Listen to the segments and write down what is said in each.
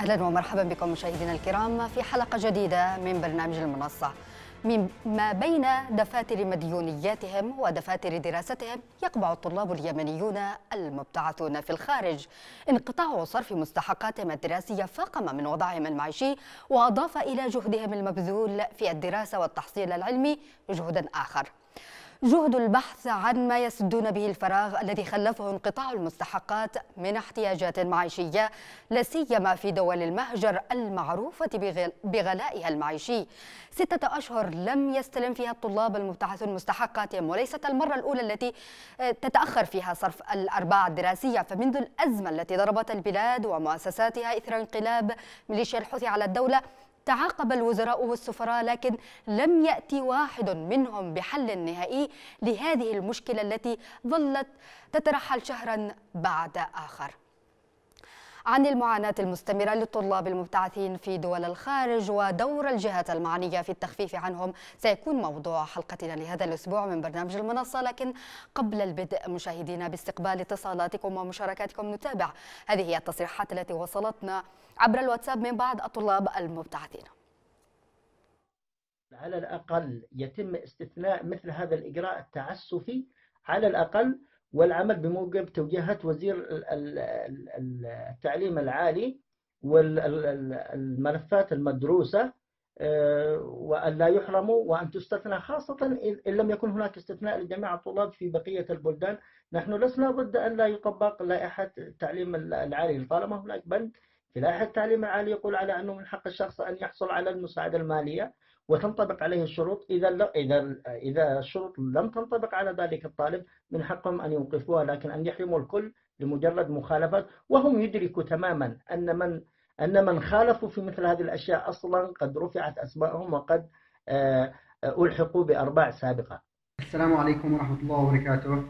أهلا ومرحبا بكم مشاهدينا الكرام في حلقة جديدة من برنامج المنصة. من ما بين دفاتر مديونياتهم ودفاتر دراستهم يقبع الطلاب اليمنيون المبتعثون في الخارج. انقطاع صرف مستحقاتهم الدراسيه فاقم من وضعهم المعيشي وأضاف إلى جهدهم المبذول في الدراسة والتحصيل العلمي جهدا آخر. جهد البحث عن ما يسدون به الفراغ الذي خلفه انقطاع المستحقات من احتياجات معيشية لا سيما في دول المهجر المعروفة بغلائها المعيشي. ستة أشهر لم يستلم فيها الطلاب المبتعثون مستحقاتهم وليست المرة الأولى التي تتأخر فيها صرف الأرباع الدراسية. فمنذ الأزمة التي ضربت البلاد ومؤسساتها إثر انقلاب ميليشيا الحوثي على الدولة تعاقب الوزراء والسفراء لكن لم يأتي واحد منهم بحل نهائي لهذه المشكلة التي ظلت تترحل شهرا بعد آخر. عن المعاناة المستمرة للطلاب المبتعثين في دول الخارج ودور الجهات المعنية في التخفيف عنهم. سيكون موضوع حلقتنا لهذا الأسبوع من برنامج المنصة لكن قبل البدء مشاهدينا باستقبال اتصالاتكم ومشاركاتكم نتابع هذه هي التصريحات التي وصلتنا عبر الواتساب من بعض الطلاب المبتعثين. على الأقل يتم استثناء مثل هذا الإجراء التعسفي على الأقل والعمل بموجب توجيهات وزير التعليم العالي والملفات المدروسة وأن لا يحرموا وأن تستثنى خاصة إن لم يكن هناك استثناء لجميع الطلاب في بقية البلدان. نحن لسنا ضد أن لا يطبق لائحة التعليم العالي. طالما هناك بند في لائحة التعليم العالي يقول على أنه من حق الشخص أن يحصل على المساعدة المالية. وتنطبق عليه الشروط إذا إذا إذا الشروط لم تنطبق على ذلك الطالب من حقهم أن يوقفوها لكن أن يحرموا الكل لمجرد مخالفة. وهم يدركوا تماما أن من أن من خالفوا في مثل هذه الأشياء أصلا قد رفعت أسمائهم وقد ألحقوا بأرباع سابقة. السلام عليكم ورحمة الله وبركاته.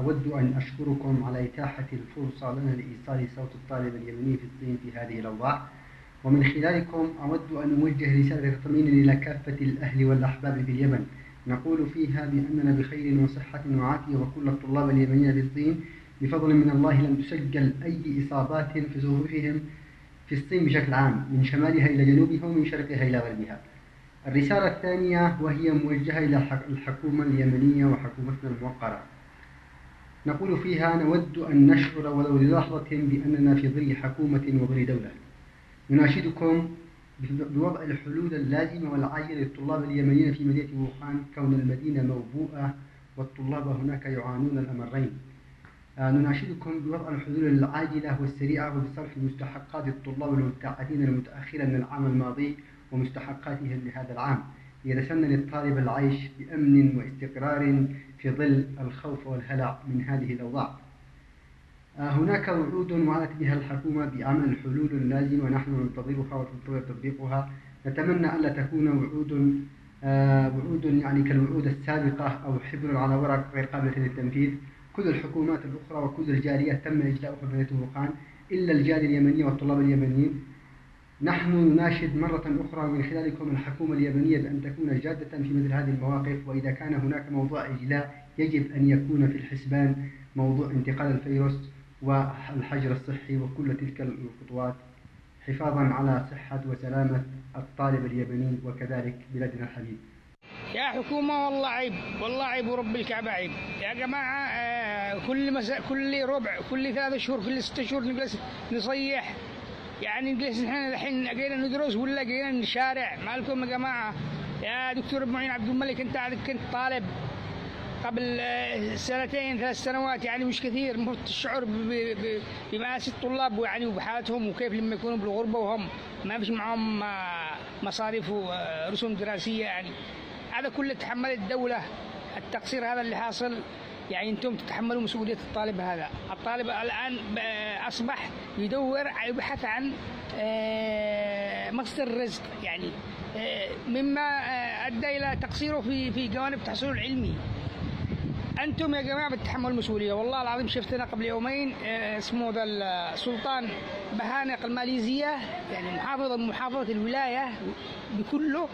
أود أن أشكركم على إتاحة الفرصة لنا لإيصال صوت الطالب اليمني في الصين في هذه الأوضاع. ومن خلالكم أود أن أوجه رسالة تطمين إلى كافة الأهل والأحباب في اليمن نقول فيها بأننا بخير وصحة وعافية وكل الطلاب اليمنيين في الصين بفضل من الله لم تسجل أي إصابات في ظروفهم في الصين بشكل عام من شمالها إلى جنوبها ومن شرقها إلى غربها. الرسالة الثانية وهي موجهة إلى الحكومة اليمنية وحكومتنا الموقرة. نقول فيها نود أن نشعر ولو للحظة بأننا في ظل حكومة وظل دولة. نناشدكم بوضع الحلول اللازمة والعاجلة للطلاب اليمنيين في مدينة ووخان كون المدينة موبوءة والطلاب هناك يعانون الأمرين. نناشدكم بوضع الحلول العاجلة والسريعة وبصرف مستحقات الطلاب المبتعثين المتأخرة من العام الماضي ومستحقاتهم لهذا العام. ليتسنى للطالب العيش بأمن واستقرار في ظل الخوف والهلع من هذه الأوضاع. هناك وعود وعدت بها الحكومة بعمل الحلول لازمة ونحن ننتظرها وننتظر تطبيقها. نتمنى ألا تكون وعود وعود يعني كالوعود السابقة أو حبر على ورق غير قابلة للتنفيذ. كل الحكومات الأخرى وكل الجاليات تم في مدينة ووخان إلا الجالية اليمنية والطلاب اليمنيين. نحن نناشد مرة أخرى من خلالكم الحكومة اليمنية بأن تكون جادة في مثل هذه المواقف. وإذا كان هناك موضوع إجلاء يجب أن يكون في الحسبان موضوع انتقال الفيروس. والحجر الصحي وكل تلك الخطوات حفاظا على صحة وسلامة الطالب اليمني وكذلك بلادنا الحبيب يا حكومة والله عيب والله عيب ورب الكعبة عيب. يا جماعة آه كل مساء كل ربع كل ثلاث شهور كل ست شهور نجلس نصيح. يعني نجلس إحنا الحين جينا ندرس ولا جينا نشارع؟ مالكم يا جماعة؟ يا دكتور معين عبد الملك انت كنت طالب. قبل سنتين ثلاث سنوات يعني مش كثير. الشعور بمآسي الطلاب يعني وبحالتهم وكيف لما يكونوا بالغربة وهم ما فيش معهم مصاريف ورسوم دراسية يعني هذا كله تحمل الدولة. التقصير هذا اللي حاصل يعني أنتم تتحملوا مسؤولية الطالب هذا. الطالب الآن أصبح يدور يبحث عن مصدر الرزق يعني مما أدى إلى تقصيره في في جوانب تحصيله العلمي. أنتم يا جماعة بتتحملوا المسؤولية. والله العظيم شفتنا قبل يومين اسمه ذا السلطان بهانق الماليزيه يعني محافظ محافظة الولاية بكله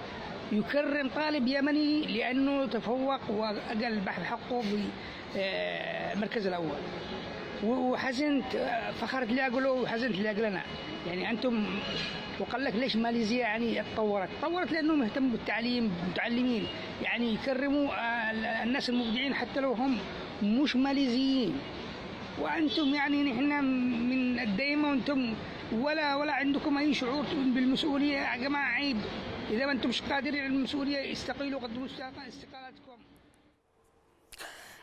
يكرم طالب يمني لأنه تفوق واجل البحث حقه في المركز الأول. وحزنت فخرت لاقله وحزنت لاقلنا يعني أنتم وقال لك ليش ماليزيا يعني اتطورت؟ تطورت لأنهم اهتموا بالتعليم المتعلمين يعني يكرموا آه، الناس المبدعين حتى لو هم مش ماليزيين. وأنتم يعني نحن من الدائمه وأنتم ولا ولا عندكم أي شعور بالمسؤولية يا جماعة؟ عيب. إذا ما أنتم مش قادرين على المسؤولية استقيلوا قدموا استقالاتكم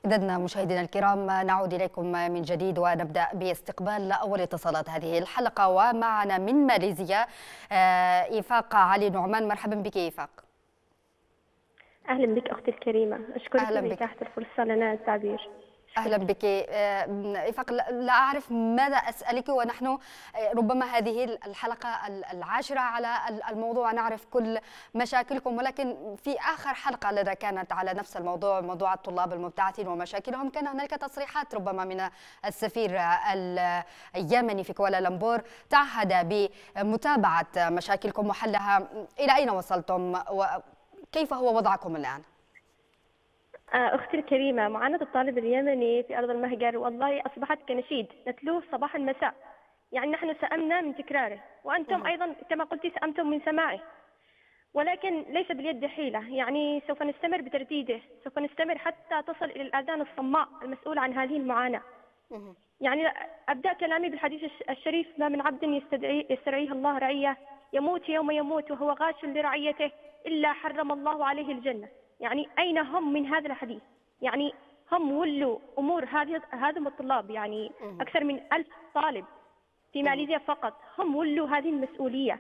إذا مشاهدينا الكرام نعود إليكم من جديد ونبدأ باستقبال أول اتصالات هذه الحلقة. ومعنا من ماليزيا آه، إيفاق علي نعمان. مرحبا بك إيفاق. أهلا بك أختي الكريمة. أشكرك تحت الفرصة لنا التعبير. أهلا بك. إفاق لا أعرف ماذا أسألك ونحن آه، ربما هذه الحلقة العاشرة على الموضوع نعرف كل مشاكلكم ولكن في آخر حلقة لنا كانت على نفس الموضوع موضوع الطلاب المبتعثين ومشاكلهم كان هناك تصريحات ربما من السفير اليمني في كوالالمبور تعهد بمتابعة مشاكلكم وحلها. إلى أين وصلتم؟ وكيف هو وضعكم الآن؟ آه، أختي الكريمة معاناة الطالب اليمني في أرض المهجر والله أصبحت كنشيد نتلوه صباح المساء. يعني نحن سأمنا من تكراره وأنتم أيضا كما قلت سأمتم من سماعه. ولكن ليس باليد حيلة يعني سوف نستمر بترديده سوف نستمر حتى تصل إلى الآذان الصماء المسؤولة عن هذه المعاناة. يعني أبدأ كلامي بالحديث الشريف ما من عبد يستدعي يسترعيه الله رعية. يموت يوم يموت وهو غاش لرعيته إلا حرم الله عليه الجنة. يعني أين هم من هذا الحديث؟ يعني هم ولوا أمور هذه هذم الطلاب يعني أكثر من ألف طالب في ماليزيا فقط. هم ولوا هذه المسؤولية.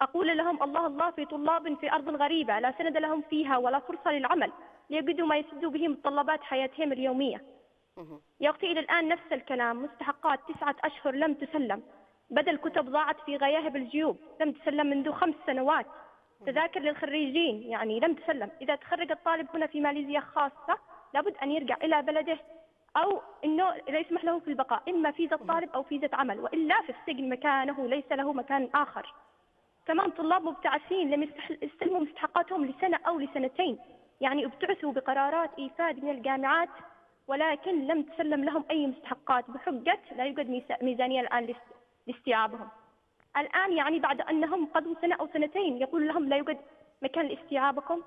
أقول لهم الله الله في طلاب في أرض غريبة لا سند لهم فيها ولا فرصة للعمل ليجدوا ما يسدوا به متطلبات حياتهم اليومية. يا أختي إلى الآن نفس الكلام مستحقات تسعة أشهر لم تسلم. بدل كتب ضاعت في غياهب الجيوب لم تسلم منذ خمس سنوات. تذاكر للخريجين يعني لم تسلم. إذا تخرج الطالب هنا في ماليزيا خاصة لابد أن يرجع إلى بلده أو أنه لا يسمح له في البقاء إما فيزا الطالب أو فيزا عمل وإلا في السجن مكانه ليس له مكان آخر. كمان طلاب مبتعثين لم يستلموا مستحقاتهم لسنة أو لسنتين. يعني ابتعثوا بقرارات إيفاد من الجامعات ولكن لم تسلم لهم أي مستحقات. بحجة لا يوجد ميزانية الآن لاستيعابهم. الآن يعني بعد أنهم قضوا سنة أو سنتين يقول لهم لا يوجد مكان لاستيعابكم.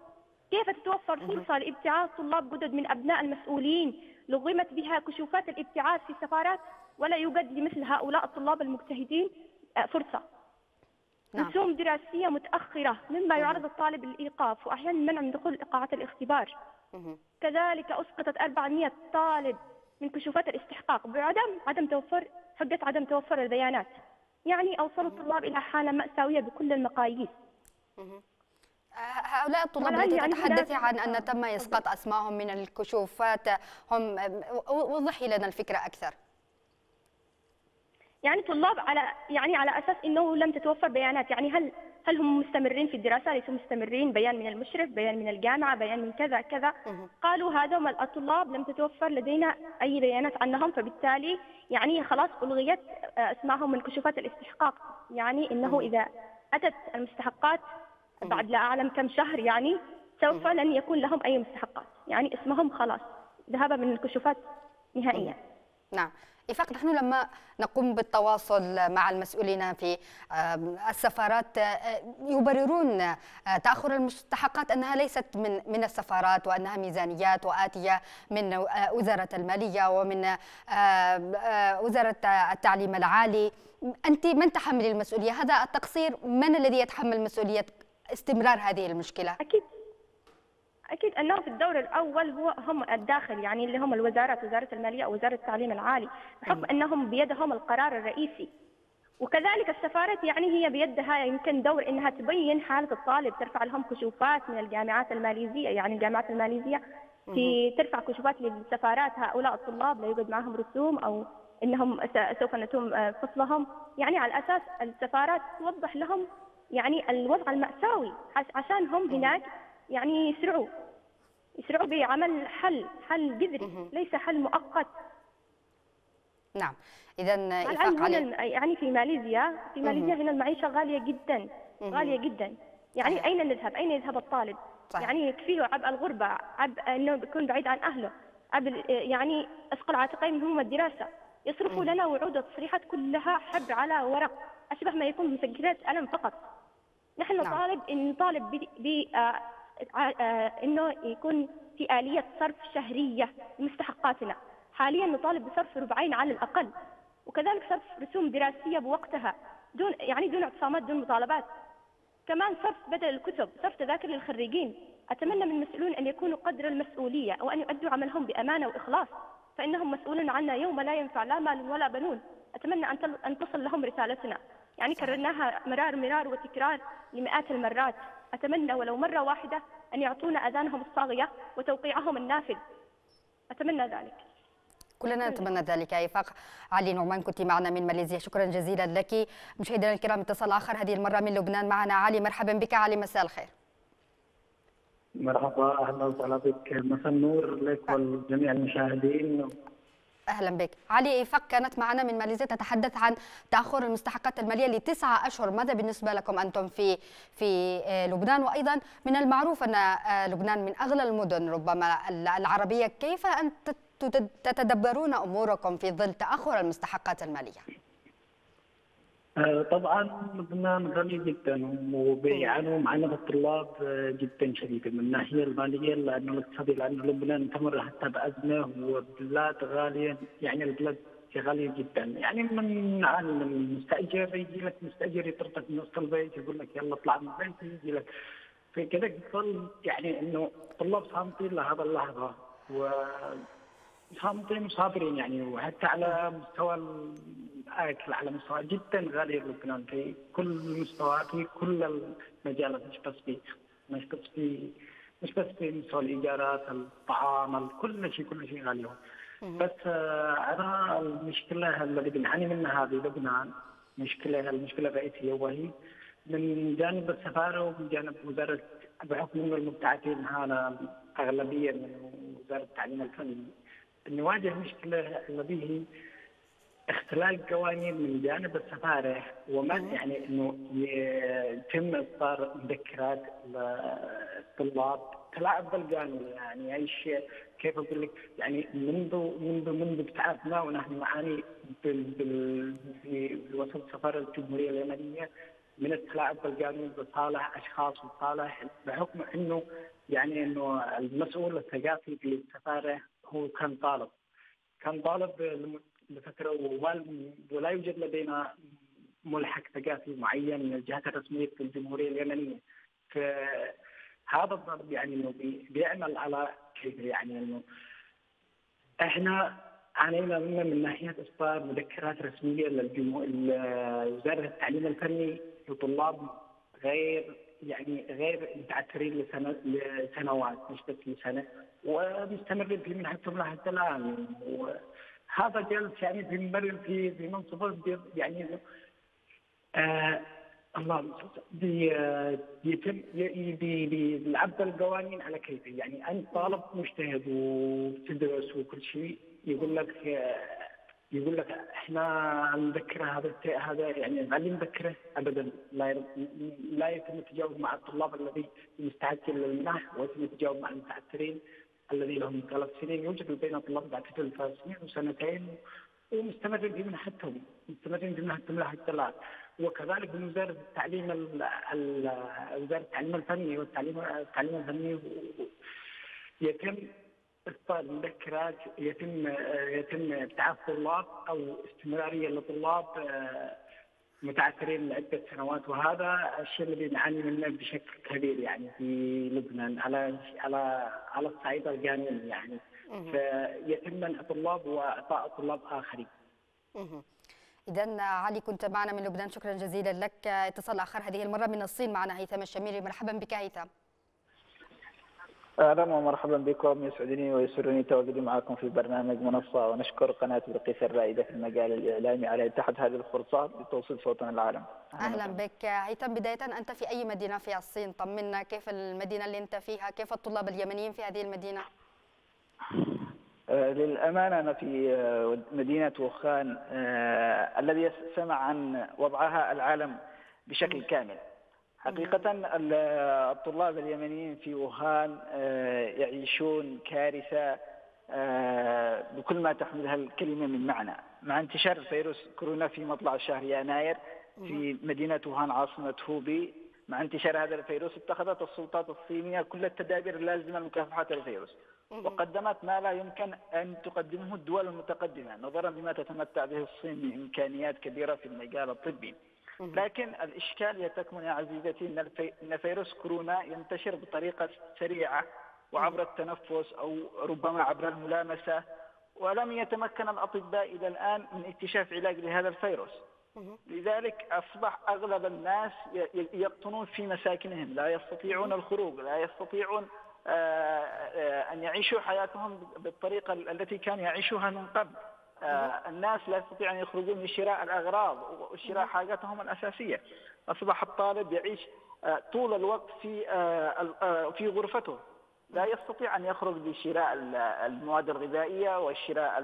كيف تتوفر فرصة لابتعاث طلاب جدد من أبناء المسؤولين؟ لغمت بها كشوفات الابتعاث في السفارات ولا يوجد لمثل هؤلاء الطلاب المجتهدين آه، فرصة. نعم. رسوم دراسية متأخرة مما يعرض الطالب للإيقاف وأحيانا المنع من دخول قاعات الاختبار. كذلك أسقطت 400 طالب من كشوفات الاستحقاق بعدم عدم توفر حجة عدم توفر البيانات. يعني أوصلوا الطلاب إلى حالة مأساوية بكل المقاييس. هؤلاء الطلاب التي يعني تتحدثي عن أن تم إسقاط أسمائهم من الكشوفات هم وضحي لنا الفكرة أكثر. يعني طلاب على يعني على أساس إنه لم تتوفر بيانات يعني هل هل هم مستمرين في الدراسة؟ ليسوا مستمرين. بيان من المشرف بيان من الجامعة بيان من كذا كذا. قالوا هذا الطلاب لم تتوفر لدينا أي بيانات عنهم. فبالتالي يعني خلاص ألغيت آه، اسمائهم من كشوفات الاستحقاق. يعني إنه إذا أتت المستحقات بعد لا أعلم كم شهر يعني سوف لن يكون لهم أي مستحقات. يعني اسمهم خلاص ذهب من الكشوفات نهائيا. نعم. إفاق نحن لما نقوم بالتواصل مع المسؤولين في السفارات آه، يبررون آه، تأخر المستحقات أنها ليست من من السفارات وأنها ميزانيات وآتية من آه، وزارة المالية ومن وزارة التعليم العالي. أنت من تحمل المسؤولية؟ هذا التقصير من الذي يتحمل مسؤولية استمرار هذه المشكلة؟ أكيد. أكيد أنه في الدور الأول هو هم الداخل يعني اللي هم الوزارات وزارة المالية أو وزارة التعليم العالي بحكم أنهم بيدهم القرار الرئيسي. وكذلك السفارات يعني هي بيدها يمكن دور إنها تبين حالة الطالب ترفع لهم كشوفات من الجامعات الماليزية يعني الجامعات الماليزية في ترفع كشوفات للسفارات هؤلاء الطلاب لا يوجد معهم رسوم أو إنهم سوف نتم فصلهم. يعني على أساس السفارات توضح لهم يعني الوضع المأساوي عشان هم هناك يعني يسرعوا. يسرعوا بعمل حل حل جذري ليس حل مؤقت. نعم. اذا الان هنا يعني في ماليزيا في ماليزيا هنا المعيشة غالية جدا غالية جدا. يعني. أين نذهب؟ أين يذهب الطالب؟ صحيح. يعني يكفيه عبء الغربة عبء إنه يكون بعيد عن أهله عبء يعني أثقل عاتقين هم الدراسة. يصرفوا لنا وعود وتصريحات كلها حب على ورق أشبه ما يكون مسجلات ألم فقط. نحن نعم. نطالب إن نطالب آه، إنه يكون في آلية صرف شهرية لمستحقاتنا. حاليا نطالب بصرف ربعين على الأقل وكذلك صرف رسوم دراسية بوقتها دون يعني دون اعتصامات دون مطالبات. كمان صرف بدل الكتب صرف تذاكر للخريجين. أتمنى من المسؤولين أن يكونوا قدر المسؤولية وأن يؤدوا عملهم بأمانة وإخلاص فإنهم مسؤولون عنا يوم لا ينفع لا مال ولا بنون. تل- أن تصل لهم رسالتنا. يعني كررناها مرار مرار وتكرار لمئات المرات. أتمنى ولو مرة واحدة أن يعطونا أذانهم الصاغية وتوقيعهم النافذ. أتمنى ذلك. كلنا نتمنى ذلك إيفاق علي نعمان كنت معنا من ماليزيا. شكرا جزيلا لك. مشاهدينا الكرام اتصال آخر. هذه المرة من لبنان معنا. علي مرحبا بك. علي مساء الخير. مرحبا. أهلا وسهلا بك. مساء النور لك ولجميع المشاهدين. أهلا بك. علي إيفاق كانت معنا من ماليزيا تتحدث عن تأخر المستحقات المالية لتسعة أشهر. ماذا بالنسبة لكم أنتم في في آه، لبنان؟ وأيضا من المعروف أن آه، لبنان من أغلى المدن. ربما العربية كيف انت تت- تتدبرون أموركم في ظل تأخر المستحقات المالية؟ طبعا لبنان غني جدا وبيعانوا معاناه الطلاب آه، جدا شديده من الناحية المالية لأنه الاقتصاديه لأنه لبنان تمر حتى بأزمة والبلاد غالية يعني البلاد غالية جدا. يعني من عن المستأجر يجي لك مستأجر يطردك من وسط البيت يقول لك يلا اطلع من البيت يجي لك في كذا تظل يعني إنه الطلاب صامتين لهذا اللحظة و صامتين وصابرين يعني وحتى على مستوى على مستوى جدا غالي لبنان في كل المستوى في كل المجالات مش بس في مش بس في مش بس في مستوى الإيجارات الطعام كل شيء كل شيء غالي. بس آه، أنا المشكلة التي بنعاني منها هذه لبنان مشكلة المشكلة الرئيسية وهي؟ من جانب السفارة ومن جانب وزارة بحكم إنه المبتعثين هذا أغلبية من وزارة التعليم الفني نواجه مشكلة التي هي اختلاق قوانين من جانب السفارة وما يعني إنه يتم إصدار مذكرات للطلاب. تلاعب بالقانون يعني أي شيء كيف أقول لك؟ يعني منذ منذ منذ ابتعاثنا ونحن نعاني بال بال في وسط سفاره الجمهورية اليمنية من التلاعب بالقانون بصالح أشخاص وصالح بحكم إنه يعني إنه المسؤول الثقافي في السفاره هو كان طالب. كان طالب لفتره وال- ولا يوجد لدينا ملحق ثقافي معين من الجهات الرسمية في الجمهورية اليمنية؟ فهذا الضرب يعني إنه بي- بيعمل على كيف يعني إنه إحنا عانينا منه من ناحية إصدار مذكرات رسمية للجمهور وزاره التعليم الفني لطلاب غير يعني غير متعثرين لسنة لسنوات مش بس لسنة ومستمرين في منحتهم لحتى الآن. وهذا جالس يعني في ممر في في منصبه يعني آه الله المستعان. بي بيتم ي- بي- بيلعب القوانين على كيفه يعني أنت طالب مجتهد وتدرس وكل شيء يقول لك يقول لك إحنا نذكره هذا هذا يعني نخليه نذكره ابدا لا لا يتم التجاوز مع الطلاب الذي مستعجل للمنح ويتم التجاوز مع المتعثرين الذي لهم ثلاث سنين يوجد لدينا طلاب بعد ثلاث سنين وسنتين ومستمرين في منحتهم مستمرين في منحتهم لحتى الان وكذلك من وزارة التعليم ال- ال- وزارة التعليم الفني والتعليم التعليم الفني يتم اصدار مذكرات يتم يتم ابتعاث طلاب أو استمرارية لطلاب آه، متعثرين لعدة سنوات وهذا الشيء الذي نعاني منه بشكل كبير يعني في لبنان على على على الصعيد القانوني يعني. فيتم منع طلاب وإعطاء طلاب آخرين. إذا علي كنت معنا من لبنان. شكرا جزيلا لك. اتصال آخر هذه المرة من الصين معنا هيثم الشميري. مرحبا بك هيثم. أهلا ومرحبا بكم. يسعدني ويسرني تواجدي معكم في برنامج منصة ونشكر قناة بلقيس الرائدة في المجال الإعلامي على اتاحه هذه الفرصة لتوصيل صوتنا للعالم. أهلا بك. هيثم بداية أنت في أي مدينة في الصين؟ طمنا كيف المدينة اللي أنت فيها؟ كيف الطلاب اليمنيين في هذه المدينة؟ آه، للأمانة أنا في آه، مدينة وخان آه، الذي سمع عن وضعها العالم بشكل كامل. حقيقة ال- الطلاب اليمنيين في ووهان آه، يعيشون كارثة آه، بكل ما تحملها الكلمة من معنى. مع انتشار فيروس كورونا في مطلع شهر يناير في مدينة ووهان عاصمة هوبي. مع انتشار هذا الفيروس اتخذت السلطات الصينية كل التدابير اللازمة لمكافحة الفيروس وقدمت ما لا يمكن أن تقدمه الدول المتقدمة نظرا لما تتمتع به الصين من إمكانيات كبيرة في المجال الطبي. لكن الإشكالية تكمن يا عزيزتي أن فيروس كورونا ينتشر بطريقة سريعة وعبر التنفس أو ربما عبر الملامسة ولم يتمكن الأطباء إلى الآن من اكتشاف علاج لهذا الفيروس. لذلك أصبح أغلب الناس يقطنون في مساكنهم لا يستطيعون الخروج لا يستطيعون أن يعيشوا حياتهم بالطريقة التي كانوا يعيشوها من قبل. الناس لا يستطيعون أن يخرجون لشراء الأغراض وشراء حاجاتهم الأساسية. أصبح الطالب يعيش طول الوقت في في غرفته. لا يستطيع أن يخرج لشراء المواد الغذائية وشراء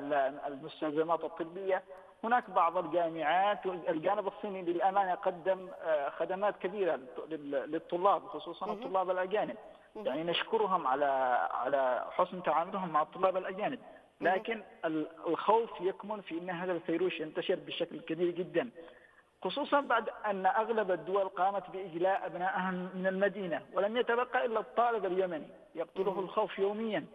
المستلزمات الطبية. هناك بعض الجامعات الجانب الصيني للأمانة قدم خدمات كبيرة للطلاب خصوصا الطلاب الأجانب. يعني نشكرهم على على حسن تعاملهم مع الطلاب الأجانب. لكن الخوف يكمن في أن هذا الفيروس ينتشر بشكل كبير جدا. خصوصا بعد أن أغلب الدول قامت بإجلاء أبنائها من المدينة ولم يتبقى إلا الطالب اليمني يقتله الخوف يوميا.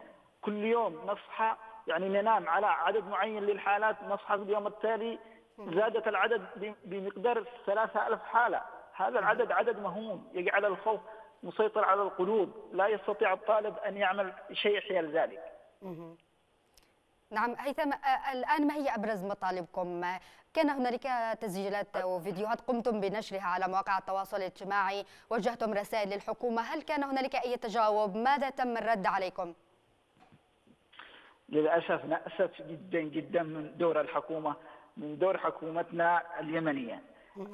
كل يوم نصحى يعني ننام على عدد معين للحالات نصحى في اليوم التالي زادت العدد بمقدار ثلاثة ألف حالة. هذا العدد عدد مهوم يجعل الخوف مسيطر على القلوب. لا يستطيع الطالب أن يعمل شيء حيال ذلك. نعم هيثم الآن ما هي أبرز مطالبكم؟ كان هنالك تسجيلات وفيديوهات قمتم بنشرها على مواقع التواصل الاجتماعي وجهتم رسائل للحكومة هل كان هنالك أي تجاوب؟ ماذا تم الرد عليكم؟ للأسف نأسف جدا جدا من دور الحكومة من دور حكومتنا اليمنية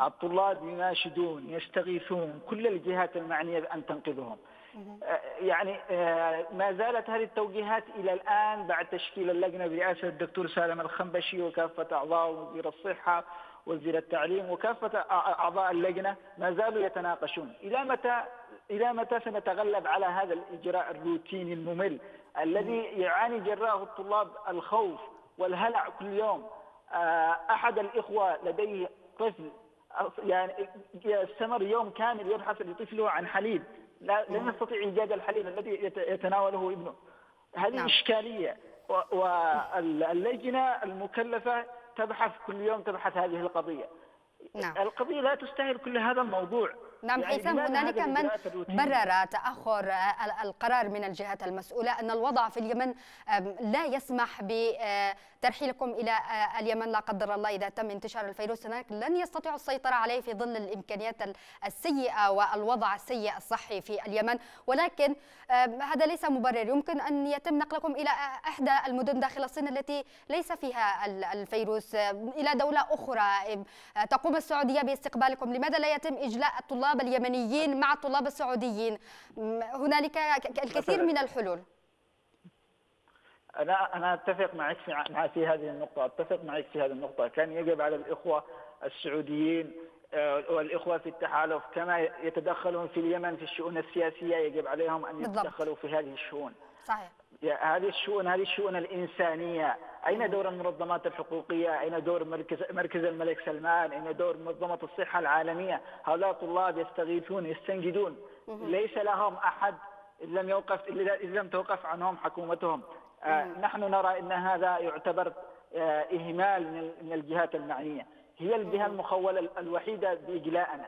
الطلاب يناشدون يستغيثون كل الجهات المعنية بأن تنقذهم يعني ما زالت هذه التوجيهات إلى الآن بعد تشكيل اللجنة برئاسة الدكتور سالم الخنبشي وكافة أعضاء وزير الصحة وزير التعليم وكافة أعضاء اللجنة ما زالوا يتناقشون. إلى متى إلى متى سنتغلب على هذا الإجراء الروتيني الممل الذي يعاني جراءه الطلاب الخوف والهلع كل يوم؟ أحد الإخوة لديه طفل يعني استمر يوم كامل يبحث لطفله عن حليب. لا لن يستطيع إيجاد الحليب الذي يتناوله ابنه. هذه نعم. إشكالية. واللجنة المكلفة تبحث كل يوم تبحث هذه القضية. نعم. القضية لا تستاهل كل هذا الموضوع. نعم يعني هيثم هنالك من برر تأخر القرار من الجهات المسؤولة أن الوضع في اليمن لا يسمح بترحيلكم إلى اليمن لا قدر الله إذا تم انتشار الفيروس هناك. لن يستطيعوا السيطرة عليه في ظل الإمكانيات السيئة والوضع السيء الصحي في اليمن. ولكن هذا ليس مبرر. يمكن أن يتم نقلكم إلى إحدى المدن داخل الصين التي ليس فيها الفيروس. إلى دولة أخرى. تقوم السعودية باستقبالكم. لماذا لا يتم إجلاء الطلاب الطلاب اليمنيين مع الطلاب السعوديين. هنالك الكثير من الحلول. أنا أنا أتفق معك في في هذه النقطة. أتفق معك في هذه النقطة. كان يجب على الإخوة السعوديين آه، والإخوة في التحالف كما يتدخلون في اليمن في الشؤون السياسية يجب عليهم أن يتدخلوا في هذه الشؤون. صحيح. هذه الشؤون هذه الشؤون الإنسانية. أين دور المنظمات الحقوقية؟ أين دور مركز مركز الملك سلمان؟ أين دور منظمة الصحة العالمية؟ هؤلاء طلاب يستغيثون يستنجدون. ليس لهم أحد إن لم يوقف إن لم توقف عنهم حكومتهم. آه نحن نرى إن هذا يعتبر آه إهمال من الجهات المعنية. هي الجهة المخولة الوحيدة بإجلاءنا.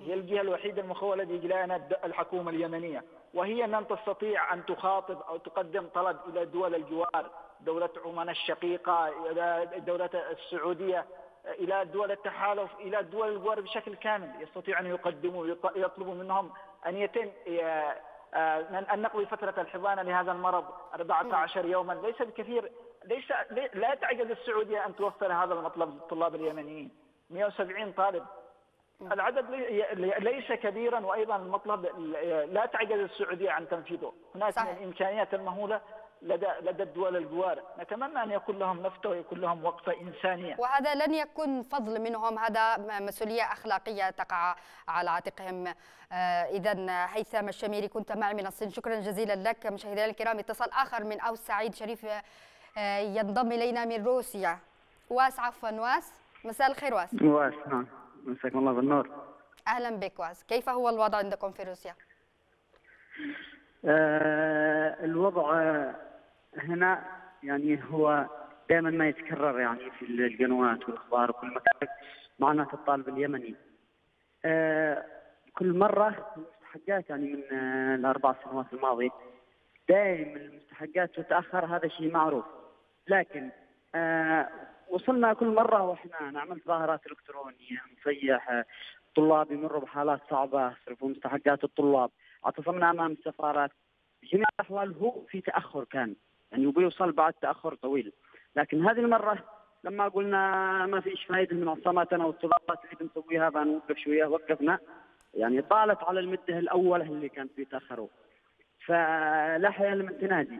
هي الجهة الوحيدة المخولة بإجلاءنا الحكومة اليمنية. وهي من تستطيع أن تخاطب أو تقدم طلب إلى دول الجوار دولة عمان الشقيقة إلى دولة السعودية إلى دول التحالف إلى دول الجوار بشكل كامل. يستطيع أن يقدموا يطلبوا منهم أن يتم أن نقضي فترة الحضانة لهذا المرض 14 يوما. ليس بكثير ليس لا تعجز السعودية أن توفر هذا المطلب للطلاب اليمنيين. 170 طالب. العدد ليس كبيرا وأيضا المطلب لا تعجز السعودية عن تنفيذه، هناك صحيح. من الامكانيات المهولة لدى لدى الدول الجوار، نتمنى أن يكون لهم نفته ويكون لهم وقفة إنسانية. وهذا لن يكون فضل منهم، هذا مسؤولية أخلاقية تقع على عاتقهم. آه اذا هيثم الشميري كنت معي من الصين، شكرا جزيلا لك. مشاهدينا الكرام، اتصال آخر من أوس سعيد شريف آه ينضم إلينا من روسيا. واس عفوا واس. مساء الخير واس. واس نعم. مساكم الله بالنور. أهلا بك واس كيف هو الوضع عندكم في روسيا؟ آه الوضع هنا يعني هو دائما ما يتكرر يعني في القنوات والأخبار وكل مكان معاناه الطالب اليمني. آه كل مرة المستحقات يعني من آه الأربع سنوات الماضية دائما المستحقات تتأخر هذا شيء معروف. لكن آه وصلنا كل مرة وإحنا نعمل ظاهرات إلكترونية نصيح الطلاب يمروا بحالات صعبة يصرفوا مستحقات الطلاب. اعتصمنا أمام السفارات. بجميع الأحوال؟ هو في تأخر كان. يعني وبيوصل بعد تأخر طويل. لكن هذه المرة لما قلنا ما فيش فائده من عصاماتنا والطلبات اللي بنسويها بنوقف شوية وقفنا. يعني طالت على المده الاولى اللي كانت بيتاخروا فلا حياه لمن تنادي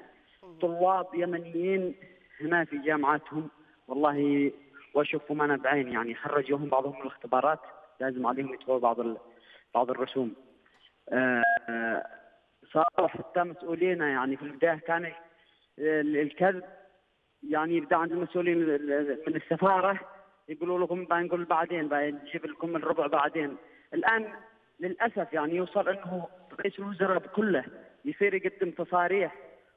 طلاب يمنيين هنا في جامعاتهم. والله واشوفهم أنا بعيني يعني خرجوهم بعضهم من الاختبارات لازم عليهم يدفعوا بعض بعض الرسوم. آه صاروا حتى مسؤولينا يعني في البداية كان الكذب يعني يبدأ عند المسؤولين من السفارة يقولوا لكم بنقول بعدين بنجيب لكم الربع بعدين. الآن للأسف يعني يوصل إنه رئيس الوزراء كله يصير يقدم تصاريح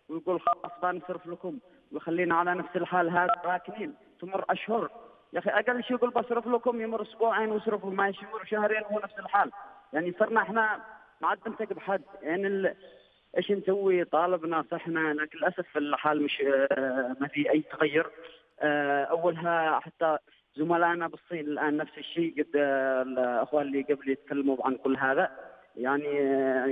ويقول خلاص بنصرف لكم ويخلينا على نفس الحال هذا راكنين. تمر أشهر. يا أخي أقل شيء يقول بصرف لكم يمر أسبوعين ويصرفوا ما يمر شهرين وهو نفس الحال. يعني صرنا إحنا ما عاد نمسك بحد. يعني ال... إيش نسوي؟ طالبنا صحنا. لكن للأسف الحال مش ما في أي تغير. أولها حتى زملائنا بالصين الآن نفس الشيء. قد الأخوان اللي قبل يتكلموا عن كل هذا. يعني,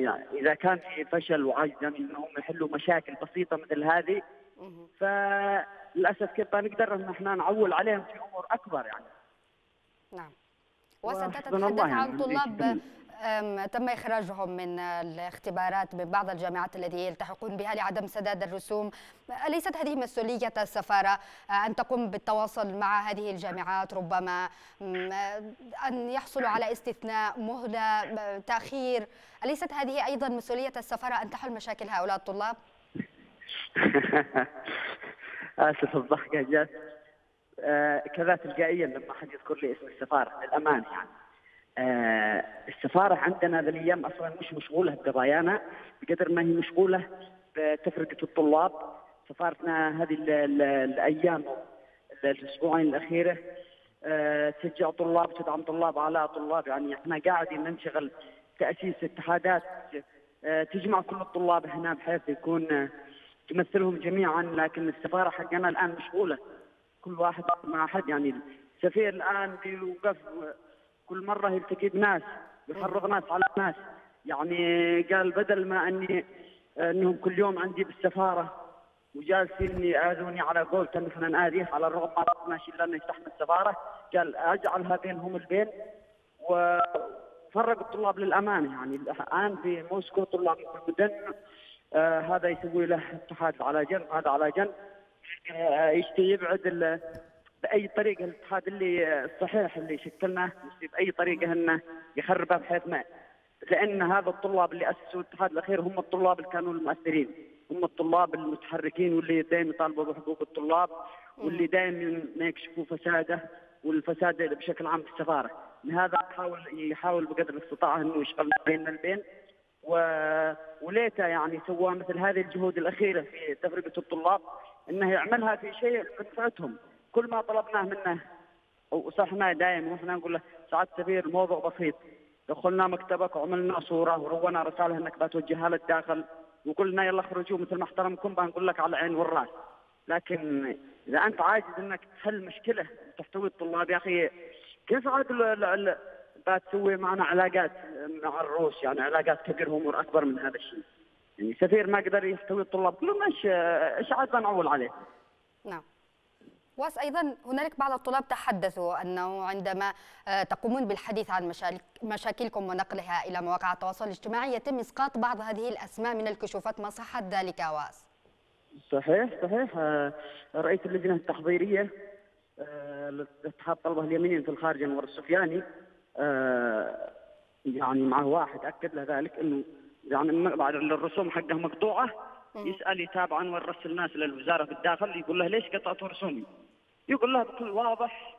يعني إذا كان في فشل وعجز يعني إنهم يحلوا مشاكل بسيطة مثل هذه فللأسف كيف نقدر إن إحنا نعول عليهم في أمور أكبر يعني. نعم. وانت تتحدث عن طلاب تم إخراجهم من الاختبارات من بعض الجامعات التي يلتحقون بها لعدم سداد الرسوم. أليست هذه مسؤولية السفارة أن تقوم بالتواصل مع هذه الجامعات؟ ربما أن يحصلوا على استثناء مهلة تأخير. أليست هذه أيضا مسؤولية السفارة أن تحل مشاكل هؤلاء الطلاب؟ اسف الضحكة جات آه كذا تلقائيا لما حد يذكر لي اسم السفارة للامانه يعني. آه السفارة عندنا ذا الأيام أصلا مش مشغولة بقضايانا بقدر ما هي مشغولة بتفرقة الطلاب. سفارتنا هذه ال ال الأيام الأسبوعين الأخيرة آه تشجع طلاب تدعم طلاب اعلاء طلاب. يعني إحنا قاعدين ننشغل تأسيس اتحادات آه تجمع كل الطلاب هنا بحيث يكون تمثلهم جميعا لكن السفارة حقنا الآن مشغولة. كل واحد مع أحد يعني السفير الآن بيوقف كل مرة يلتقي بناس يفرغ ناس على ناس. يعني قال بدل ما أني أنهم كل يوم عندي بالسفارة وجالسين يآذوني على ان إحنا نآذيه على الرغم ما ماشي إلا إنه من السفاره قال اجعلها بينهم البين وفرق الطلاب للأمانة يعني الآن في موسكو طلاب المدن آه هذا يسوي له اتحاد على جنب هذا على جنب. آه يشتي يبعد بأي طريقة الاتحاد اللي الصحيح اللي شكلناه بأي طريقة إنه يخربه بحيث ما. لأن هذا الطلاب اللي أسسوا الاتحاد الأخير هم الطلاب اللي كانوا المؤثرين. هم الطلاب المتحركين واللي دائما يطالبوا بحقوق الطلاب واللي دائما ما يكشفوا فساده والفساد بشكل عام في السفارة. لهذا يحاول يحاول بقدر الاستطاعه إنه يشغل بين البين. وليته يعني سوى مثل هذه الجهود الأخيرة في تفرقه الطلاب إنه يعملها في شيء بنفعتهم كل ما طلبناه منه وصحنا دائما وإحنا نقول له سعاده السفير الموضوع بسيط. دخلنا مكتبك وعملنا صورة ورونا رسالة إنك بتوجهها للداخل وقلنا يلا اخرجوا مثل ما احترمكم بنقول لك على العين والرأس. لكن إذا أنت عاجز إنك تحل مشكلة تحتوي الطلاب يا أخي كيف عاد بتسوي معنا علاقات مع الروس يعني علاقات كبيرة وأمور أكبر من هذا الشيء. يعني سفير ما قدر يحتوي الطلاب كلهم إيش إيش عاد بنعول عليه؟ نعم. واس أيضا هنالك بعض الطلاب تحدثوا أنه عندما تقومون بالحديث عن مشاكلكم ونقلها إلى مواقع التواصل الاجتماعي يتم إسقاط بعض هذه الأسماء من الكشوفات ما صحه ذلك واس؟ صحيح صحيح. رئيس اللجنة التحضيرية لاتحاد الطلبه اليمنيين في الخارج أنور السفياني يعني معه واحد أكد له ذلك إنه يعني بعد الرسوم حقه مقطوعة يسأل يتابع انور رسل الناس للوزارة بالداخل يقول له ليش قطعتوا رسومي؟ يقول له بكل واضح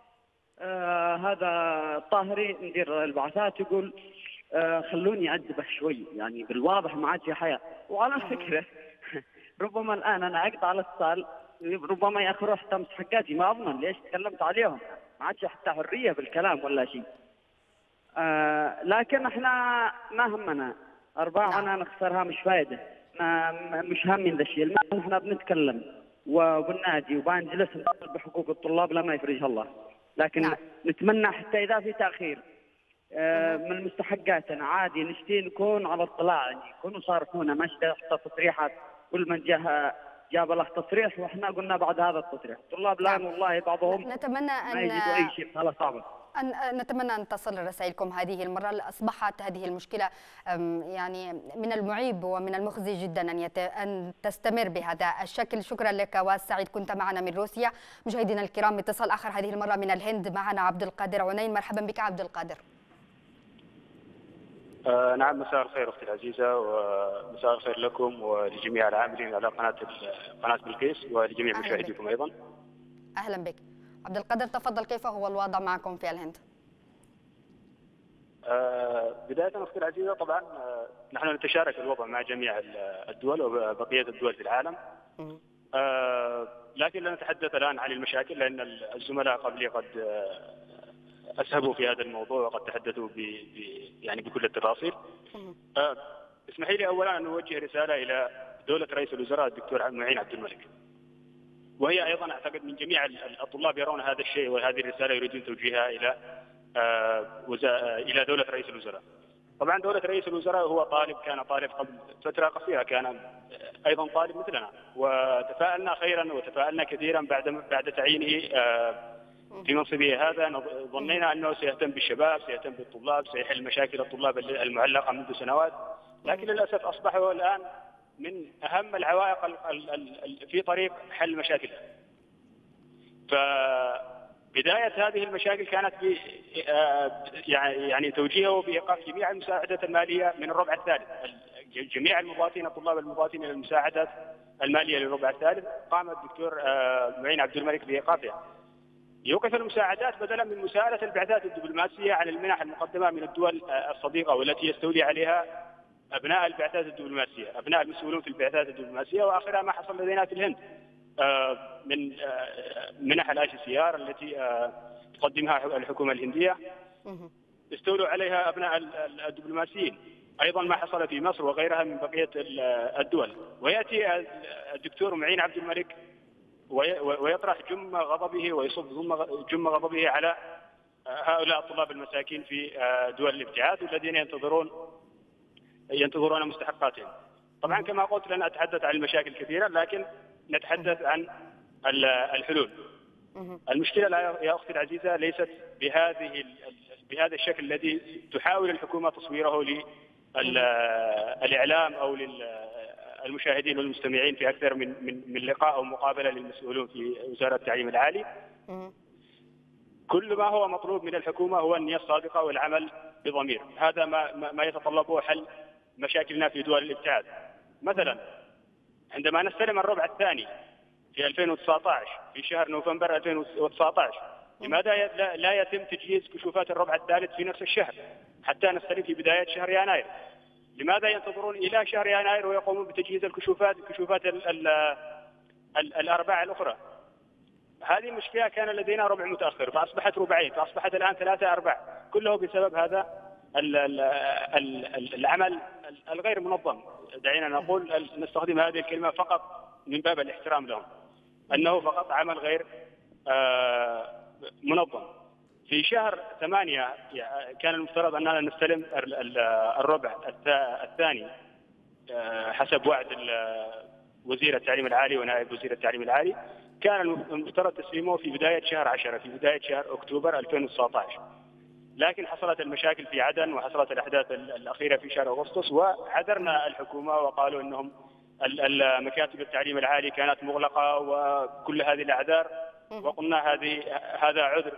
آه هذا الطاهري مدير البعثات يقول آه خلوني أدبه شوي يعني بالواضح ما عاد في حياة. وعلى فكرة ربما الآن أنا أقطع الاتصال ربما ياخذوا حتى مستحقاتي ما أضمن ليش تكلمت عليهم؟ ما عادش حتى حرية بالكلام ولا شيء. آه لكن إحنا ما همنا. أرباعنا نخسرها مش فايدة. ما مش هامين ذا الشيء. إحنا بنتكلم وبننادي وبنجلس نطالب بحقوق الطلاب لما يفرجها الله. لكن نعم. نتمنى حتى إذا في تأخير آه، من مستحقاتنا. عادي نشتي نكون على اطلاع يعني يكونوا صارحونا ما حتى تصريحات. كل من جاه جاب له تصريح وإحنا قلنا بعد هذا التصريح. الطلاب الآن نعم. والله بعضهم نتمنى ما يجدوا أي شيء هذا صعب. أن نتمنى أن تصل رسائلكم هذه المرة أصبحت هذه المشكلة يعني من المعيب ومن المخزي جدا أن, يت... أن تستمر بهذا الشكل. شكرا لك والسعيد كنت معنا من روسيا. مشاهدينا الكرام اتصال آخر هذه المرة من الهند معنا عبد القادر عنين مرحبا بك عبد القادر. آه نعم مساء الخير أختي العزيزة ومساء الخير لكم ولجميع العاملين على قناة قناة بلقيس ولجميع مشاهديكم أيضا. أهلا بك. عبد القادر تفضل كيف هو الوضع معكم في الهند آه بداية أختي العزيزة طبعا آه نحن نتشارك الوضع مع جميع ال- الدول وبقية الدول في العالم. آه لكن لا نتحدث الآن عن المشاكل لأن الزملاء قبلي قد أسهبوا في هذا الموضوع وقد تحدثوا ب ب يعني بكل التفاصيل. اسمحي لي اولا أن أوجه رسالة إلى دولة رئيس الوزراء الدكتور معين عبد الملك. وهي أيضا أعتقد من جميع ال- ال- الطلاب يرون هذا الشيء وهذه الرسالة يريدون توجيهها إلى آه، آه، إلى دولة رئيس الوزراء. طبعا دولة رئيس الوزراء هو طالب كان طالب قبل فترة قصيرة كان آه، أيضا طالب مثلنا. وتفاءلنا خيرا وتفاءلنا كثيرا بعد بعد تعيينه في منصبه هذا. ظنينا أنه سيهتم بالشباب، سيهتم بالطلاب، سيحل مشاكل الطلاب المعلقة منذ سنوات، لكن للأسف اصبح هو الآن من أهم العوائق ال- ال- ال- ال- في طريق حل مشاكلها. فبداية هذه المشاكل كانت ب آه، يعني يعني توجيهه بإيقاف جميع المساعدات المالية من الربع الثالث، ال- جميع المضافين الطلاب إلى المساعدات المالية للربع الثالث قام الدكتور آه، معين عبد الملك بايقافها. يوقف المساعدات بدلا من مساءلة البعثات الدبلوماسية عن المنح المقدمة من الدول آه، الصديقة والتي يستولي عليها أبناء البعثات الدبلوماسية أبناء المسؤولون في البعثات الدبلوماسية وآخرها ما حصل لدينا في الهند. آه، من آه، منح ال ICCR التي آه، تقدمها الحكومة الهندية. مم. استولوا عليها ال- الدبلوماسيين. أيضا ما حصل في مصر وغيرها من بقية ال- الدول. ويأتي ال- الدكتور معين عبد الملك وي- ويطرح جم غضبه ويصب جم- غضبه على هؤلاء الطلاب المساكين في دول الابتعاث والذين ينتظرون ينتظرون مستحقاتهم. طبعا كما قلت لن أتحدث عن المشاكل كثيرا لكن نتحدث عن ال- الحلول. مم. المشكلة لا يا أختي العزيزة ليست بهذه بهذا الشكل الذي تحاول الحكومة تصويره للاعلام أو للمشاهدين والمستمعين في أكثر من من من لقاء أو مقابلة للمسؤولون في وزارة التعليم العالي. كل ما هو مطلوب من الحكومة هو النية الصادقة والعمل بضمير، هذا ما- ما يتطلبه حل مشاكلنا في دول الابتعاد. مثلا عندما نستلم الربع الثاني في 2019 في شهر نوفمبر 2019 لماذا لا- يتم تجهيز كشوفات الربع الثالث في نفس الشهر حتى نستلم في بداية شهر يناير؟ لماذا ينتظرون إلى شهر يناير ويقومون بتجهيز الكشوفات كشوفات ال ال ال الأرباع الأخرى؟ هذه مشكلة كان لدينا ربع متأخر فأصبحت ربعين فأصبحت الآن ثلاثة أرباع كله بسبب هذا العمل الغير منظم. دعينا نقول نستخدم هذه الكلمة فقط من باب الاحترام لهم. أنه فقط عمل غير آه، منظم. في شهر ثمانية كان المفترض أننا نستلم ال- ال- الربع الثا- الثاني آه، حسب وعد وزير التعليم العالي ونائب وزير التعليم العالي. كان المفترض تسليمه في بداية شهر 10 في بداية شهر أكتوبر 2019 لكن حصلت المشاكل في عدن وحصلت الأحداث ال- الأخيرة في شهر أغسطس وعذرنا الحكومة وقالوا أنهم مكاتب التعليم العالي كانت مغلقة وكل هذه الأعذار وقلنا هذه هذا عذر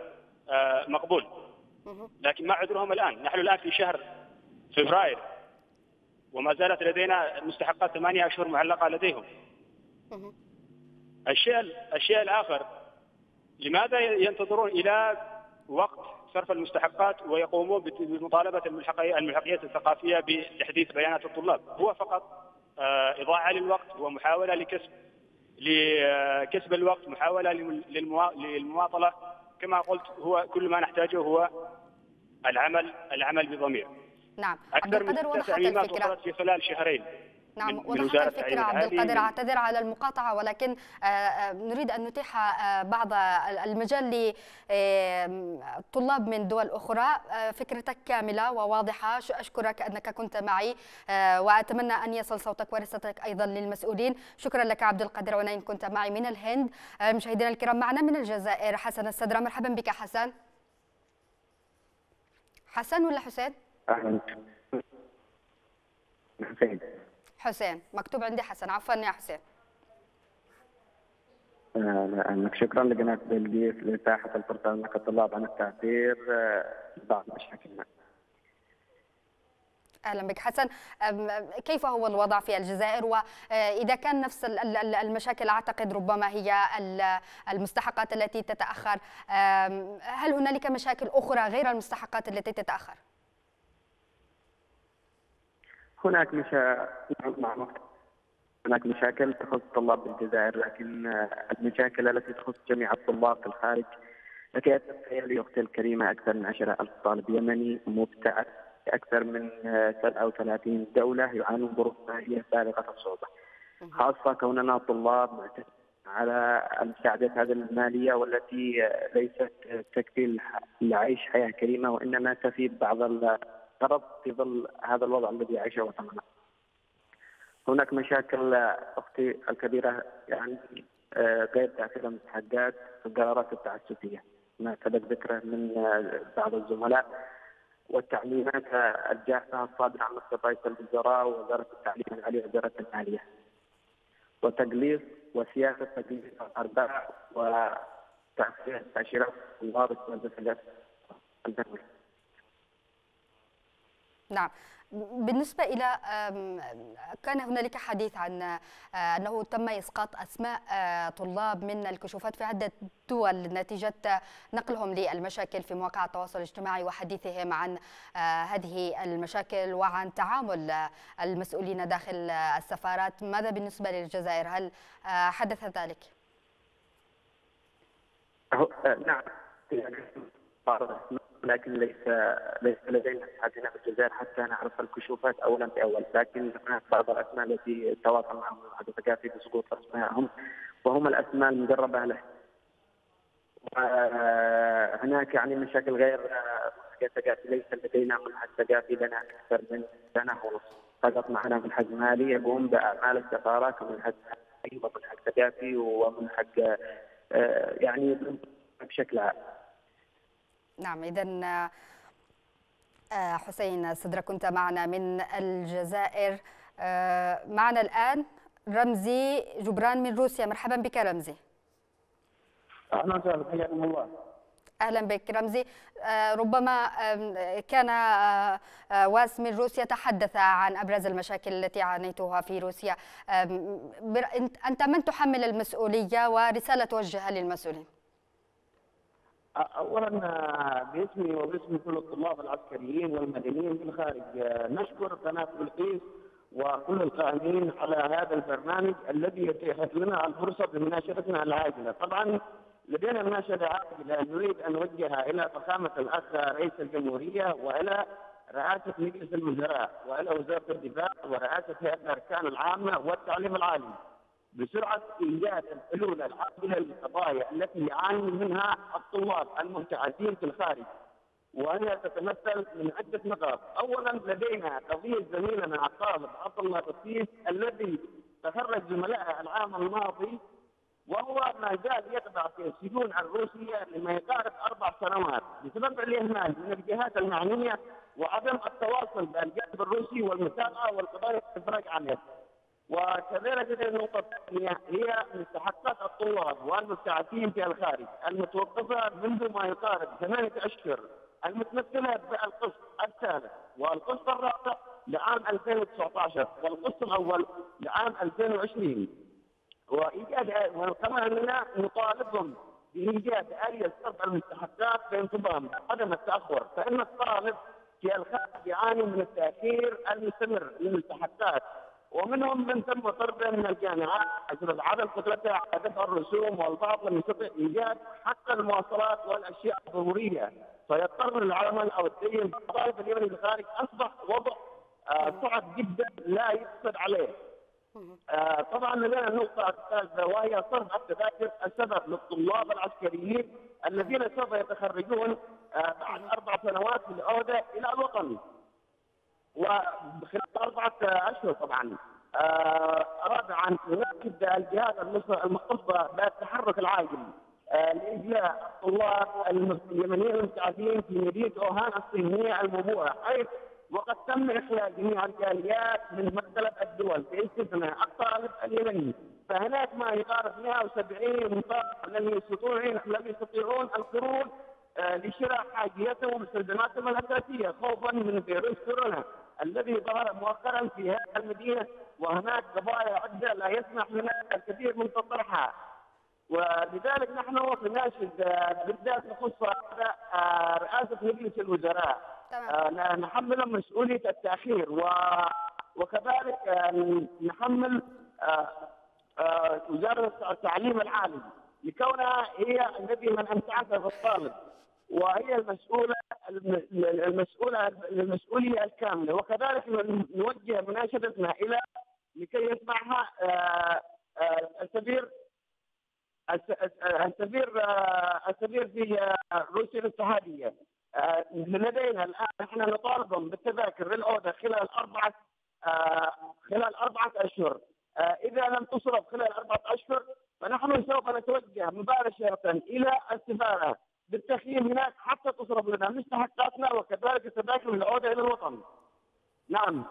آه، مقبول. لكن ما عذرهم الآن نحن الآن في شهر فبراير وما زالت لدينا مستحقات ثمانية أشهر معلقة لديهم. الشيء الشيء الآخر لماذا ينتظرون إلى وقت صرف المستحقات ويقومون بمطالبة الملحقيات الثقافية بتحديث بيانات الطلاب. هو فقط آه، إضاعة للوقت ومحاولة لكسب لكسب الوقت محاولة للمماطلة كما قلت هو كل ما نحتاجه هو العمل العمل بضمير. نعم. أكثر من وصلت في خلال شهرين. نعم وضحت الفكرة عبد القادر أعتذر على المقاطعة ولكن آه، آه، نريد أن نتيح آه، بعض المجال لطلاب من دول أخرى. فكرتك كاملة وواضحة. أشكرك أنك كنت معي وأتمنى أن يصل صوتك ورستك أيضا للمسؤولين. شكرا لك عبد القادر ونين كنت معي من الهند. مشاهدينا الكرام معنا من الجزائر حسن السدرة مرحبا بك حسن. حسن ولا حسين؟ أهلا. حسين. حسين مكتوب عندي حسن. عفوا يا حسين آه شكرا لقناة بلديس لإتاحة الفرصة لنا كطلاب عن التعبير آه، بعض مشاكلنا أهلا بك حسن. كيف هو الوضع في الجزائر؟ وإذا كان نفس المشاكل أعتقد ربما هي المستحقات التي تتأخر. هل هنالك مشاكل أخرى غير المستحقات التي تتأخر؟ هناك مشا... هناك مشاكل تخص الطلاب بالجزائر لكن المشاكل التي تخص جميع الطلاب في الخارج لكي تتخيلي أختي الكريمة أكثر من 10000 طالب يمني مبتعث في أكثر من 37 دولة يعانون ظروف مالية بالغة الصعوبه. خاصة كوننا طلاب معتمدين على المساعدات هذه المالية والتي ليست تكفي لعيش حياة كريمة وإنما تفيد بعض الغرض في ظل هذا الوضع الذي يعيشه وطننا. هناك مشاكل أختي الكبيرة يعني آه، غير تاثير المستحقات في القرارات التعسفية. ما سبق ذكره من آه، بعض الزملاء والتعليمات الجافة الصادرة عن مكتب رئيس الوزراء ووزارة التعليم العالي ووزارة الماليه. وتقليص وسياسة تقليص الأرباح وتعفيه تاشيرات الطلاب الدولة نعم. بالنسبة إلى كان هنالك حديث عن آه، أنه تم إسقاط أسماء آه، طلاب من الكشوفات في عدة دول نتيجة نقلهم للمشاكل في مواقع التواصل الاجتماعي وحديثهم عن آه، هذه المشاكل وعن تعامل المسؤولين داخل السفارات. ماذا بالنسبة للجزائر؟ هل حدث ذلك؟ نعم. لكن ليس ليس لدينا هنا في الجزائر حتى نعرف الكشوفات اولا باول لكن هناك بعض الأسماء التي تواصل معهم الاتحاد الثقافي بسقوط اسمائهم وهم الأسماء المقربه له. هناك يعني مشاكل غير ثقافي ليس لدينا منهج ثقافي لنا أكثر من سنة ونصف فقط معنا منهج مالي يقوم بأعمال السفارة كمنهج ومنهج ثقافي ومنهج آه، يعني بشكل عام. نعم إذا آه، حسين صدرة كنت معنا من الجزائر. آه، معنا الآن رمزي جبران من روسيا. مرحبا بك رمزي. أهلا وسهلا حياكم الله. أهلا بك رمزي. آه، ربما كان واس من روسيا تحدث عن أبرز المشاكل التي عانيتها في روسيا. أنت من تحمل المسؤولية؟ ورسالة توجهها للمسؤولين. اولا باسمي وباسم كل الطلاب العسكريين والمدنيين في الخارج نشكر قناة بلقيس وكل القائمين على هذا البرنامج الذي يتيح لنا الفرصة بمناشدتنا العاجلة، طبعا لدينا مناشدة عاجلة نريد أن نوجهها إلى فخامة الأخ رئيس الجمهورية وإلى رئاسة مجلس الوزراء وإلى وزارة الدفاع ورئاسة هيئة الأركان العامة والتعليم العالي. بسرعة ايجاد الحلول العاجله للقضايا التي يعاني منها الطلاب المبتعثين في الخارج. وهي تتمثل من عدة نقاط، اولا لدينا قضية زميلنا الطالب عبد الله بطيس الذي تخرج زملائه العام الماضي وهو ما زال يخضع في السجون الروسية لما يقارب أربع سنوات. بسبب الإهمال من الجهات المعنية وعدم التواصل بالجانب الروسي والمتابعه والقضايا الافراج عنه. وكذلك النقطة الثانية هي مستحقات الطلاب والمبتعثين في الخارج المتوقفة منذ ما يقارب ثمانية أشهر المتمثلة بالقسط الثالث والقسط الرابع لعام 2019 والقسط الأول لعام 2020 وإيجاد وكما أننا نطالبهم بإيجاد آلية صرف المستحقات بانتظام عدم التأخر فإن الطالب في الخارج يعاني من التأخير المستمر للمستحقات. ومنهم من تم طرده من الجامعات. بسبب عدم قدرته على دفع الرسوم والبعض لم يستطع ايجاد حق المواصلات والأشياء الضرورية. فيضطر للعمل أو الدين الطالب اليمني بالخارج أصبح وضع آه، صعب جدا لا يقصد عليه. آه، طبعا لدينا النقطة الثالثة وهي صرف التذاكر السبب للطلاب العسكريين الذين سوف يتخرجون آه، بعد أربع سنوات في العودة إلى الوطن. وخلال أربعة أشهر طبعا. آه، رابعا نؤكد الجهات المختصة بالتحرك العاجل. لإجلاء الطلاب اليمنيين المبتعثين في مدينة أوهان الصينية الموبوءة حيث وقد تم إخلاء جميع الجاليات من مختلف الدول باستثناء الطالب اليمني فهناك ما يقارب 170 طالب لم يستطيعون لم يستطيعون الخروج آه، لشراء حاجيتهم ومستلزماتهم الأساسية. خوفا من فيروس كورونا الذي ظهر مؤخرا في هذه المدينة وهناك قضايا عدة لا يسمح لنا الكثير من تطرحها. ولذلك نحن نناشد آه، بالذات نخص آه، رئاسة مجلس الوزراء. آه نحمل مسؤولية التأخير و وكذلك آه نحمل آه آه وزارة التعليم العالي لكونها هي الذي من امتعت بالطالب وهي المسؤولة المسؤولة المسؤولية الكاملة. وكذلك نوجه مناشدتنا إلى لكي يسمعها آه، آه، السفير السفير آه، السفير في روسيا الاتحادية. لدينا الآن إحنا نطالبهم بالتذاكر للعوده خلال أربعة خلال أربعة أشهر. إذا لم تصرف خلال أربعة أشهر فنحن سوف نتوجه مباشرة إلى السفارة. بالتخييم هناك حتى تصرف لنا مستحقاتنا وكذلك التذاكر للعوده إلى الوطن. نعم.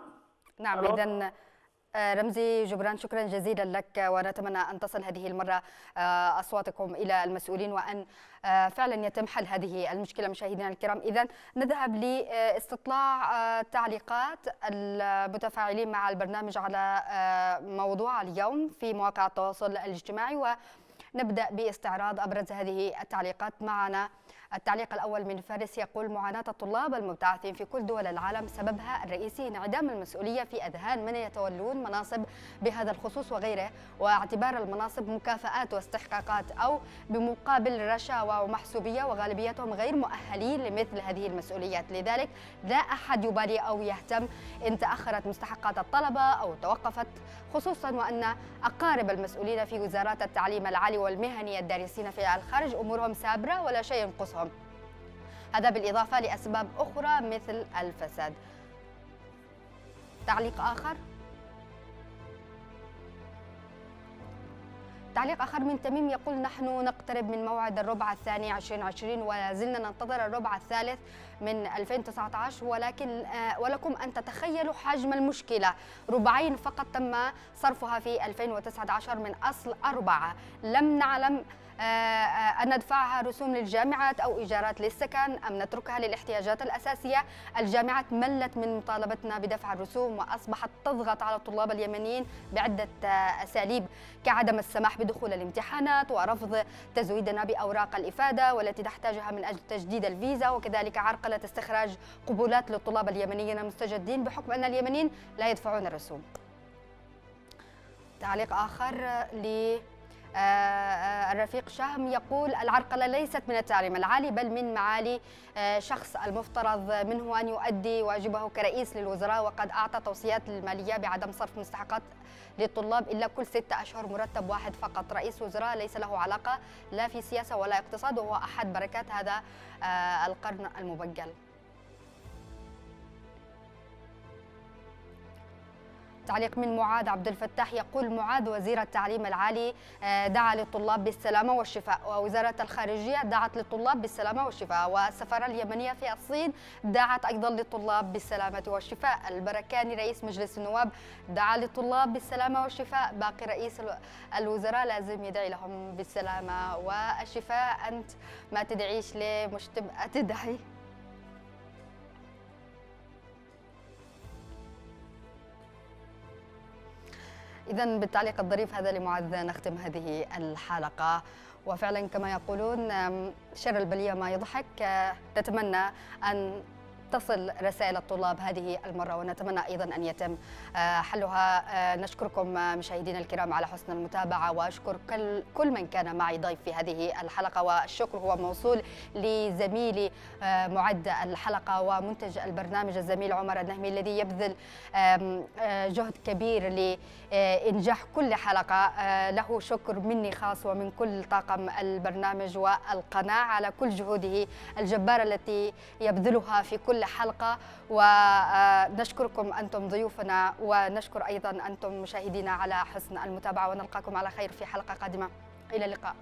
نعم اذا آه، رمزي جبران شكرا جزيلا لك ونتمنى أن تصل هذه المرة آه، أصواتكم إلى المسؤولين وأن آه، فعلا يتم حل هذه المشكلة مشاهدينا الكرام إذا نذهب لاستطلاع تعليقات المتفاعلين مع البرنامج على موضوع اليوم في مواقع التواصل الاجتماعي ونبدأ باستعراض أبرز هذه التعليقات معنا التعليق الأول من فارس يقول معاناة الطلاب المبتعثين في كل دول العالم سببها الرئيسي انعدام المسؤولية في أذهان من يتولون مناصب بهذا الخصوص وغيره واعتبار المناصب مكافآت واستحقاقات أو بمقابل رشاوى ومحسوبية وغالبيتهم غير مؤهلين لمثل هذه المسؤوليات. لذلك لا أحد يبالي أو يهتم إن تأخرت مستحقات الطلبة أو توقفت خصوصا وأن أقارب المسؤولين في وزارات التعليم العالي والمهني الدارسين في الخارج أمورهم سابرة ولا شيء ينقصهم هذا بالإضافة لأسباب أخرى مثل الفساد. تعليق آخر. تعليق آخر من تميم يقول نحن نقترب من موعد الربع الثاني 2020 ولا زلنا ننتظر الربع الثالث من 2019 ولكن آه، ولكم أن تتخيلوا حجم المشكلة. ربعين فقط تم صرفها في 2019 من أصل أربعة. لم نعلم أن ندفعها رسوم للجامعات أو إيجارات للسكن أم نتركها للاحتياجات الأساسية. الجامعات ملت من مطالبتنا بدفع الرسوم وأصبحت تضغط على الطلاب اليمنيين بعدة آه، أساليب كعدم السماح بدخول الامتحانات ورفض تزويدنا بأوراق الإفادة والتي تحتاجها من أجل تجديد الفيزا. وكذلك عرقلة استخراج قبولات للطلاب اليمنيين المستجدين بحكم أن اليمنيين لا يدفعون الرسوم. تعليق آخر ل آه، آه، الرفيق شهم يقول العرقلة ليست من التعليم العالي بل من معالي آه، شخص المفترض منه أن يؤدي واجبه كرئيس للوزراء وقد أعطى توصيات للمالية بعدم صرف مستحقات للطلاب إلا كل ستة أشهر مرتب واحد فقط. رئيس وزراء ليس له علاقة لا في سياسة ولا اقتصاد وهو أحد بركات هذا القرن المبجل. تعليق من معاذ عبد الفتاح. يقول معاذ وزير التعليم العالي آه، دعا للطلاب بالسلامة والشفاء ووزارة الخارجية دعت للطلاب بالسلامة والشفاء والسفارة اليمنية في الصين دعت أيضا للطلاب بالسلامة والشفاء. البركاني رئيس مجلس النواب دعا للطلاب بالسلامة والشفاء. باقي رئيس الوزراء لازم يدعي لهم بالسلامة والشفاء. أنت ما تدعيش ليه مش تبقى تدعي إذا بالتعليق الظريف هذا لمعاذ نختم هذه الحلقة. وفعلا كما يقولون شر البلية ما يضحك. نتمنى أن تصل رسائل الطلاب هذه المرة ونتمنى أيضا أن يتم آه، حلها. آه، نشكركم مشاهدينا الكرام على حسن المتابعة وأشكر كل من كان معي ضيف في هذه الحلقة. والشكر هو موصول لزميلي معد الحلقة ومنتج البرنامج الزميل عمر النهمي الذي يبذل جهد كبير لإنجاح كل حلقة. له شكر مني خاص ومن كل طاقم البرنامج والقناة على كل جهوده الجبارة التي يبذلها في كل حلقة. ونشكركم أنتم ضيوفنا ونشكر أيضا أنتم مشاهدينا على حسن المتابعة. ونلقاكم على خير في حلقة قادمة. إلى اللقاء.